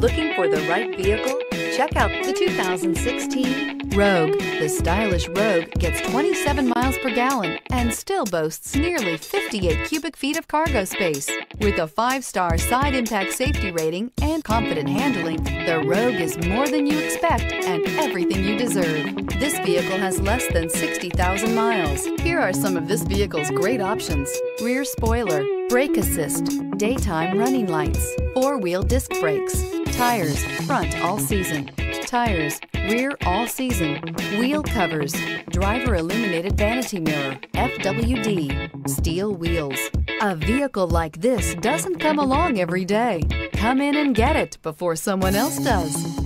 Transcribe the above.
Looking for the right vehicle? Check out the 2016 Rogue. The stylish Rogue gets 27 miles per gallon and still boasts nearly 58 cubic feet of cargo space. With a five-star side impact safety rating and confident handling, the Rogue is more than you expect and everything you deserve. This vehicle has less than 60,000 miles. Here are some of this vehicle's great options. Rear spoiler, brake assist, daytime running lights, four-wheel disc brakes, tires, front all season, tires, rear all season, wheel covers, driver illuminated vanity mirror, FWD, steel wheels. A vehicle like this doesn't come along every day. Come in and get it before someone else does.